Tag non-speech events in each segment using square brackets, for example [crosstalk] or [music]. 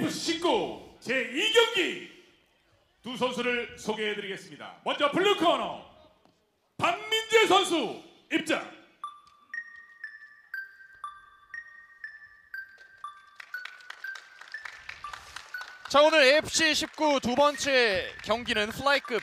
AFC 19 제2경기 두 선수를 소개해드리겠습니다. 먼저 블루 코너 박민재 선수 입장. 자 오늘 AFC 19 두 번째 경기는 플라이급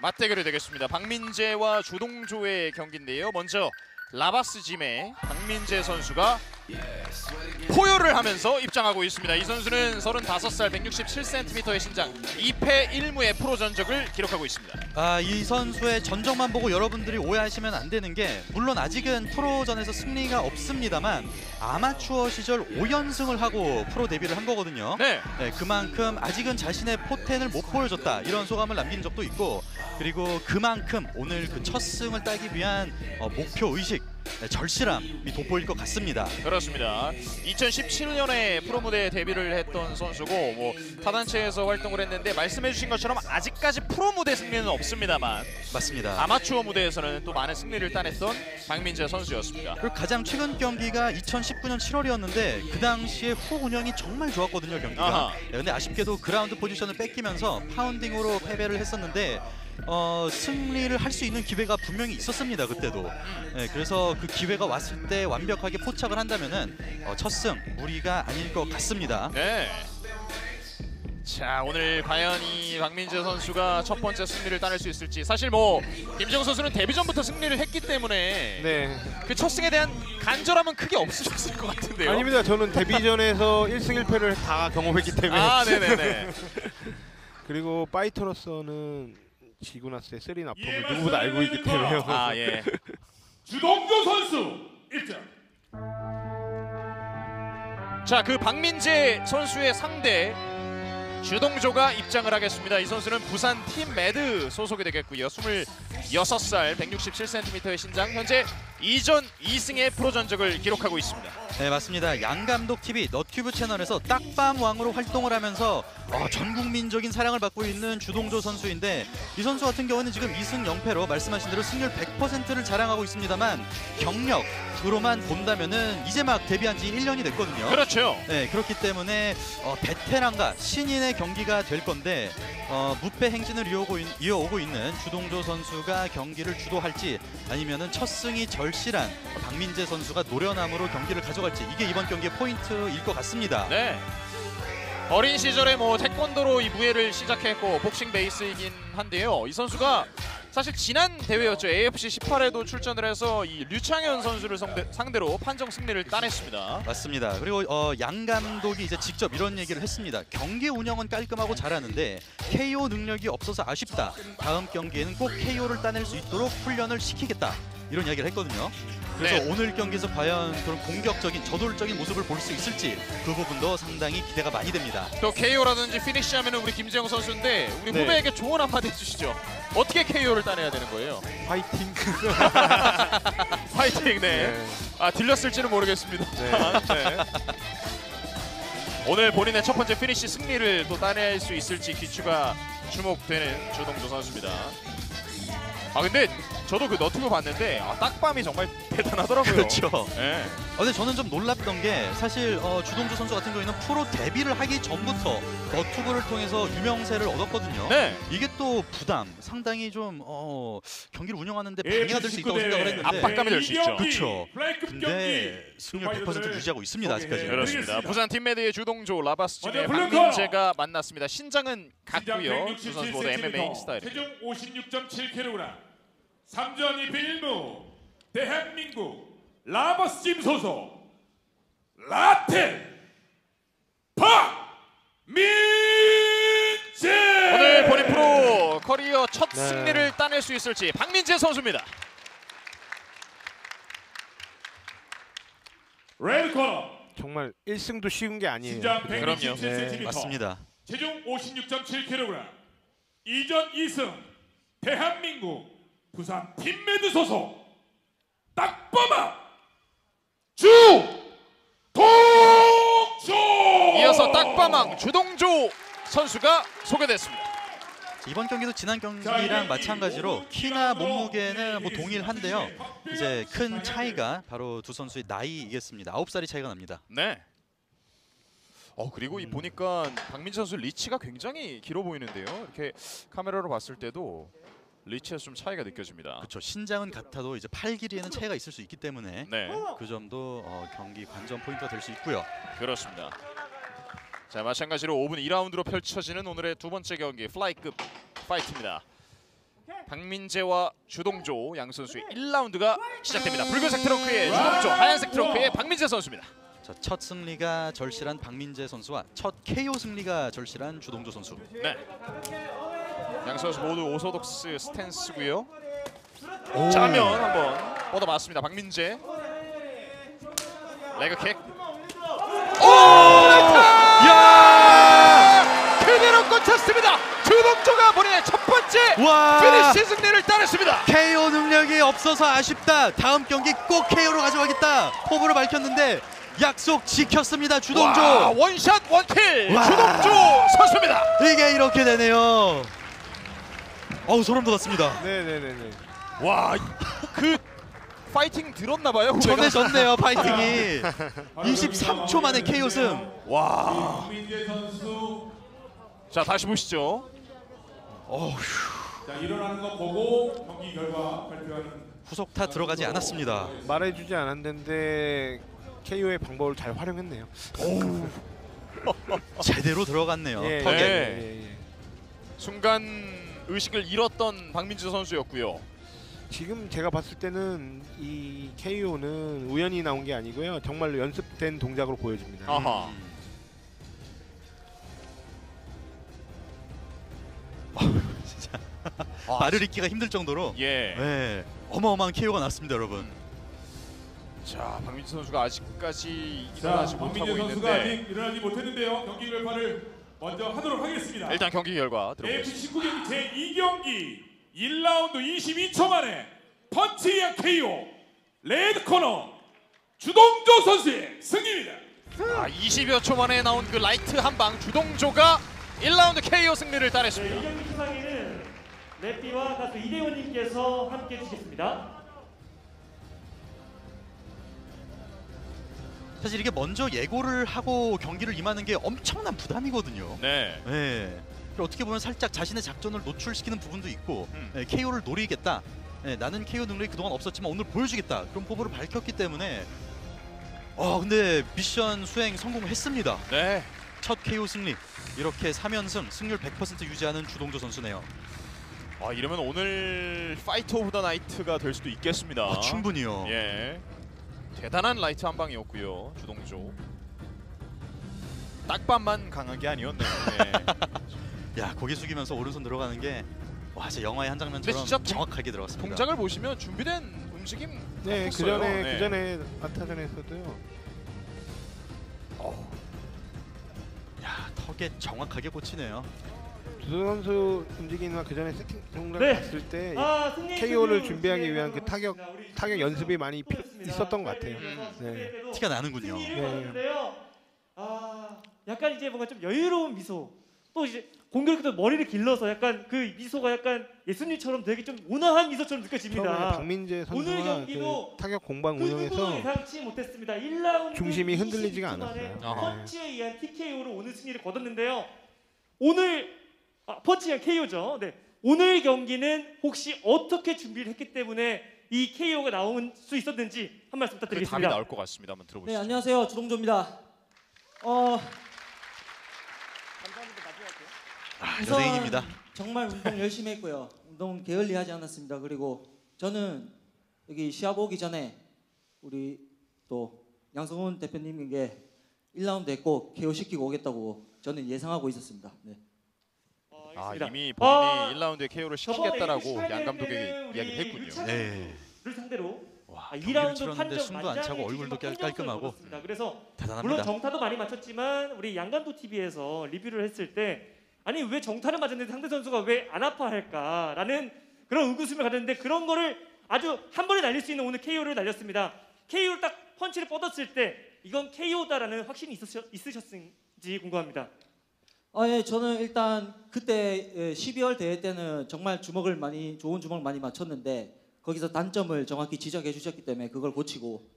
맞대결이 되겠습니다. 박민재와 주동조의 경기인데요. 먼저 라바스 짐의 박민재 선수가 포효를 하면서 입장하고 있습니다. 이 선수는 35살 167cm의 신장 2패 1무의 프로 전적을 기록하고 있습니다. 아, 이 선수의 전적만 보고 여러분들이 오해하시면 안 되는 게 물론 아직은 프로전에서 승리가 없습니다만 아마추어 시절 5연승을 하고 프로 데뷔를 한 거거든요. 네. 네, 그만큼 아직은 자신의 포텐을 못 보여줬다 이런 소감을 남긴 적도 있고 그리고 그만큼 오늘 그 첫 승을 따기 위한 어, 목표 의식 네, 절실함이 돋보일 것 같습니다. 그렇습니다. 2017년에 프로 무대에 데뷔를 했던 선수고 뭐 타단체에서 활동을 했는데 말씀해주신 것처럼 아직까지 프로 무대 승리는 없습니다만 맞습니다. 아마추어 무대에서는 또 많은 승리를 따냈던 박민재 선수였습니다. 그리고 가장 최근 경기가 2019년 7월이었는데 그 당시에 후 운영이 정말 좋았거든요 경기가. 아하. 네, 근데 아쉽게도 그라운드 포지션을 뺏기면서 pounding으로 패배를 했었는데 어, 승리를 할 수 있는 기회가 분명히 있었습니다 그때도. 네, 그래서 그 기회가 왔을 때 완벽하게 포착을 한다면은 어, 첫승 무리가 아닐 것 같습니다. 네. 자 오늘 과연 이 박민재 선수가 첫 번째 승리를 따낼 수 있을지 사실 뭐 김정 선수는 데뷔 전부터 승리를 했기 때문에 네. 그 첫 승에 대한 간절함은 크게 없으셨을 것 같은데요. 아닙니다. 저는 데뷔전에서 [laughs] 1승 1패를 다 경험했기 때문에. 아 네네네. [laughs] 그리고 파이터로서는 지고 났을 때 쓰린 아픔을 이해만 누구보다 알고 있기 때문에요. 아 예. [laughs] 주동조 선수 입장. 자 그 박민재 선수의 상대 주동조가 입장을 하겠습니다. 이 선수는 부산 팀 매드 소속이 되겠고요. 26살 167cm의 신장 현재 2전 2승의 프로 전적을 기록하고 있습니다. 네 맞습니다. 양 감독 TV 너튜브 채널에서 딱밤 왕으로 활동을 하면서 어, 전 국민적인 사랑을 받고 있는 주동조 선수인데 이 선수 같은 경우는 지금 2승 0패로 말씀하신 대로 승률 100%를 자랑하고 있습니다만 경력 으로만 본다면은 이제 막 데뷔한 지 1년이 됐거든요. 그렇죠. 네 그렇기 때문에 어, 베테랑과 신인의 경기가 될 건데 어, 무패 행진을 이어오고, 있, 이어오고 있는 주동조 선수가 경기를 주도할지 아니면은 첫 승이 절 실한 박민재 선수가 노련함으로 경기를 가져갈지 이게 이번 경기의 포인트일 것 같습니다. 네. 어린 시절에 뭐 태권도로 이 무예를 시작했고 복싱 베이스이긴 한데요. 이 선수가 사실 지난 대회였죠. AFC 18에도 출전을 해서 이 류창현 선수를 상대, 상대로 판정 승리를 따냈습니다. 맞습니다. 그리고 어, 양 감독이 이제 직접 이런 얘기를 했습니다. 경기 운영은 깔끔하고 잘하는데 KO 능력이 없어서 아쉽다. 다음 경기에는 꼭 KO를 따낼 수 있도록 훈련을 시키겠다. 이런 이야기를 했거든요. 그래서 네. 오늘 경기에서 과연 그런 공격적인 저돌적인 모습을 볼 수 있을지 그 부분도 상당히 기대가 많이 됩니다. 또 KO라든지 피니시 하면은 우리 김재영 선수인데 우리 네. 후배에게 조언 한마디 해주시죠. 어떻게 KO를 따내야 되는 거예요? 파이팅. [laughs] 파이팅 네. 네. 아 들렸을지는 모르겠습니다. 네. [laughs] 네. 오늘 본인의 첫 번째 피니시 승리를 또 따낼 수 있을지 귀추가 주목되는 주동조 선수입니다. 아 근데 저도 그 너튜브 봤는데 아, 딱밤이 정말 [laughs] 대단하더라고요. 그렇죠. 네. 어, 근데 저는 좀 놀랐던 게 사실 어, 주동조 선수 같은 경우에는 프로 데뷔를 하기 전부터 너튜브를 통해서 유명세를 얻었거든요. 네. 이게 또 부담 상당히 좀 어, 경기를 운영하는데 예, 방해가 될 수 있다고 생각을 했는데 압박감이 될 수 있죠. 그쵸. 플라이급 근데 승률 100% 유지하고 있습니다 아직까지. 네, 그렇습니다. 부산 팀 매드의 주동조 블루 코너! 박민재가 만났습니다. 신장은 같고요. 두 선수 모두 MMA 167cm, 스타일. 체중 56.7kg. 3전 2패 1무 대한민국 라버스 짐 소속 라텔 박민재 오늘 본인 프로 커리어 첫 네. 승리를 따낼 수 있을지 박민재 선수입니다. 레드 코너 정말 1승도 쉬운 게 아니에요. 신장 그럼요. 167cm 맞습니다. 체중 56.7kg 2전 2승 대한민국 부산 팀메드 소속 딱범아 주 동조 이어서 딱밤왕 주동조 선수가 소개됐습니다. 이번 경기도 지난 자, 경기랑 마찬가지로 이 키나 몸무게는 뭐 동일한데요. 이제 큰 차이가 바로 두 선수의 나이이겠습니다. 9살이 차이가 납니다. 네. 어 그리고 이 보니까 박민재 선수 리치가 굉장히 길어 보이는데요. 이렇게 카메라로 봤을 때도 리치에서 좀 차이가 느껴집니다. 그렇죠. 신장은 같아도 이제 팔 길이에는 차이가 있을 수 있기 때문에 네, 그 점도 어, 경기 관전 포인트가 될 수 있고요. 그렇습니다. 자 마찬가지로 5분 2라운드로 펼쳐지는 오늘의 두 번째 경기 플라이급 fight입니다. 박민재와 주동조 양 선수의 1라운드가 시작됩니다. 붉은색 트렁크의 주동조, 하얀색 트렁크의 박민재 선수입니다. 자, 첫 승리가 절실한 박민재 선수와 첫 KO 승리가 절실한 주동조 선수. 네. 양 선수 모두 orthodox stance고요. 잽 한번 뻗어봤습니다. 박민재. leg kick. 야! 그대로 꽂혔습니다. 주동조가 본인의 첫 번째 와! 피니시 승리를 따냈습니다. KO 능력이 없어서 아쉽다. 다음 경기 꼭 KO로 가져가겠다. 포부를 밝혔는데 약속 지켰습니다. 주동조. 와, 원샷 원킬 와. 주동조 선수입니다. 이게 이렇게 되네요. 어우 소름 돋았습니다. 네네네네. 와, 그 파이팅 들었나 봐요. 후배가. 전해졌네요 파이팅이. [laughs] 23초 만에 KO 승. 와. 자, 다시 보시죠. 자 일어나는 거 보고 경기 결과 발표하는 후속 타 들어가지 않았습니다. 말해주지 않았는데 KO의 방법을 잘 활용했네요. 제대로 들어갔네요. 예, 턱에. 네. 예, 예. 순간 의식을 잃었던 박민주 선수였고요. 지금 제가 봤을 때는 이 KO는 우연히 나온 게 아니고요. 정말로 연습된 동작으로 보여집니다. 아하. 음. [laughs] 아, 말을 잇기가 힘들 정도로 예. 네, 어마어마한 KO가 났습니다, 여러분. 자, 박민재 선수가 아직까지 자 일어나지 박민재 못하고 선수가 있는데 아직 일어나지 못했는데요. 경기 결과를 먼저 하도록 하겠습니다. 일단 경기 결과 들어보겠습니다. 19경기 제2경기 1라운드 22초 만에 펀치의 KO 레드 코너 주동조 선수의 승리입니다. 아, 20여 초 만에 나온 그 라이트 한 방 주동조가 1라운드 KO 승리를 네, 따냈습니다. 이 경기 수상에는 래피와 가수 이대원님께서 함께 해주시겠습니다. 사실 이게 먼저 예고를 하고 경기를 임하는 게 엄청난 부담이거든요. 네. 네. 그리고 어떻게 보면 살짝 자신의 작전을 노출시키는 부분도 있고 음. 네, KO를 노리겠다. 네, 나는 KO 능력이 그동안 없었지만 오늘 보여주겠다. 그런 포부를 밝혔기 때문에 어 근데 미션 수행 성공했습니다. 네. 첫 KO 승리. 이렇게 3연승 승률 100% 유지하는 주동조 선수네요. 아, 이러면 오늘 fighter of the night가 될 수도 있겠습니다. 아, 충분히요. 예. 대단한 라이트 한 방이었고요. 주동조. 딱밤만 강한 게 아니었네요. 네. [laughs] 야 고개 숙이면서 오른손 들어가는 게 와, 진짜 영화의 한 장면처럼 진짜 동- 정확하게 들어갔습니다. 동작을 보시면 준비된 움직임 네, 그. 전에 네. 그 전에 아타전에서도요. 야 턱에 정확하게 꽂히네요. 두 선수 움직임과 그 전에 세팅 동작 네. 봤을 때 아, KO를 준비하기 위한 그 타격 타격 연습이 많이 수고하셨습니다. 있었던 것 같아요. 네. 네. 티가 나는군요. 네. 아, 약간 이제 뭔가 좀 여유로운 미소. 또 이제 공격도 머리를 길러서 약간 그 미소가 약간 예수님처럼 되게 좀 온화한 미소처럼 느껴집니다. 박민재 오늘 선수가 경기도 그 타격 공방 운영에서 예상치 못했습니다. 1라운드 중심이 흔들리지가 않았어요. 펀치에 의한 TKO로 오늘 승리를 거뒀는데요. 오늘 아, 의한 KO죠. 네. 오늘 경기는 혹시 어떻게 준비를 했기 때문에 이 KO가 나올 수 있었는지 한 말씀 그 답이 부탁드리겠습니다. 나올 것 같습니다. 한번 네 들어보시죠. 안녕하세요 주동조입니다. 어 아, 우선 연예인입니다. 정말 운동 열심히 했고요. 운동 게을리하지 않았습니다. 그리고 저는 여기 시합 오기 전에 우리 또 양성훈 대표님에게 1라운드 했고 KO 시키고 오겠다고 저는 예상하고 있었습니다. 네. 어, 아. 이미 본인이 아, 1라운드에 KO를 시키겠다라고 18양 감독에게 이야기를 했군요. 네. 를 상대로 와, 아, 경기를 2라운드 치렀는데 판정 숨도 안 차고 얼굴도 깔- 깔끔하고 습니다 그래서 물론 대단합니다. 정타도 많이 맞췄지만 우리 양감도 TV에서 리뷰를 했을 때 아니 왜 정타를 맞았는데 상대 선수가 왜 안 아파할까라는 그런 의구심을 가졌는데 그런 거를 아주 한 번에 날릴 수 있는 오늘 KO를 날렸습니다. KO를 딱 펀치를 뻗었을 때 이건 KO다라는 확신이 있으셨, 있으셨, 궁금합니다. 아, 예, 저는 일단 그때 예, 12월 대회 때는 정말 주먹을 많이 좋은 주먹을 많이 맞췄는데 거기서 단점을 정확히 지적해 주셨기 때문에 그걸 고치고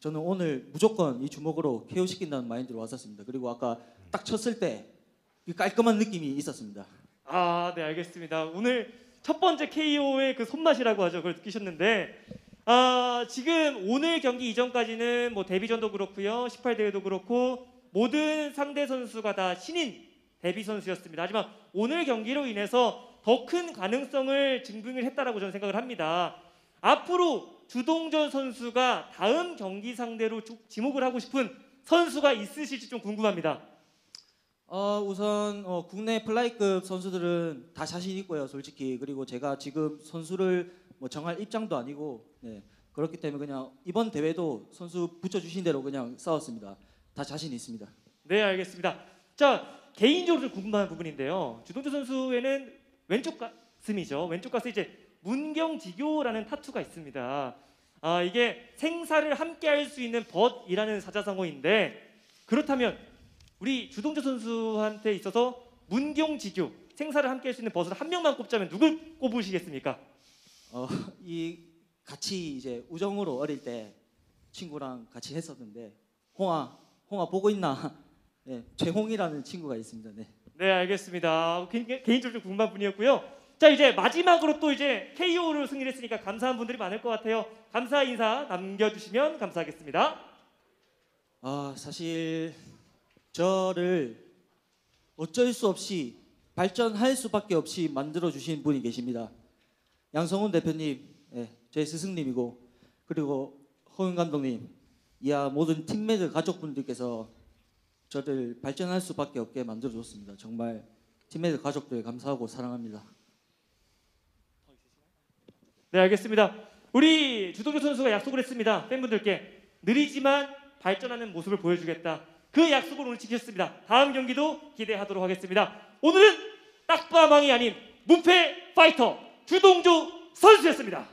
저는 오늘 무조건 이 주먹으로 KO 시킨다는 마인드로 왔었습니다. 그리고 아까 딱 쳤을 때이 깔끔한 느낌이 있었습니다. 아, 네, 알겠습니다. 오늘 첫 번째 KO의 그 손맛이라고 하죠. 그걸 느끼셨는데, 아, 지금 오늘 경기 이전까지는 뭐 데뷔전도 그렇고요, 18대회도 그렇고 모든 상대 선수가 다 신인 데뷔 선수였습니다. 하지만 오늘 경기로 인해서 더 큰 가능성을 증빙을 했다라고 저는 생각을 합니다. 앞으로 주동전 선수가 다음 경기 상대로 주- 지목을 하고 싶은 선수가 있으실지 좀 궁금합니다. 어, 우선 어, 국내 플라이급 선수들은 다 자신 있고요, 솔직히. 그리고 제가 지금 선수를 뭐 정할 입장도 아니고, 네, 그렇기 때문에 그냥 이번 대회도 선수 붙여주신 대로 그냥 싸웠습니다. 다 자신 있습니다. 네, 알겠습니다. 자, 개인적으로 좀 궁금한 부분인데요. 주동조 선수에는 왼쪽 가슴이죠. 왼쪽 가슴에 이제 문경지교라는 타투가 있습니다. 아, 이게 생사를 함께 할 수 있는 벗이라는 사자성어인데 그렇다면 우리 주동주 선수한테 있어서 문경지교 생사를 함께 할 수 있는 벗을 한 명만 꼽자면 누굴 꼽으시겠습니까? 어, 이 같이 이제 우정으로 어릴 때 친구랑 같이 했었는데 홍아, 홍아 보고 있나? 네, 최홍이라는 친구가 있습니다. 네. 네, 알겠습니다. 개인, 개인적으로 좀 궁금한 분이었고요. 자, 이제 마지막으로 또 이제 KO를 승리했으니까 감사한 분들이 많을 것 같아요. 감사 인사 남겨주시면 감사하겠습니다. 아, 사실 저를 어쩔 수 없이 발전할 수밖에 없이 만들어 주신 분이 계십니다. 양성훈 대표님, 예, 제 스승님이고 그리고 허은 감독님, 이하 모든 팀메드 가족분들께서 저를 발전할 수밖에 없게 만들어 줬습니다. 정말 팀메드 가족들 감사하고 사랑합니다. 네, 알겠습니다. 우리 주동주 선수가 약속을 했습니다. 팬분들께 느리지만 발전하는 모습을 보여주겠다. 그 약속을 오늘 지켰습니다. 다음 경기도 기대하도록 하겠습니다. 오늘은 딱밤왕이 아닌 무패 파이터 주동주 선수였습니다.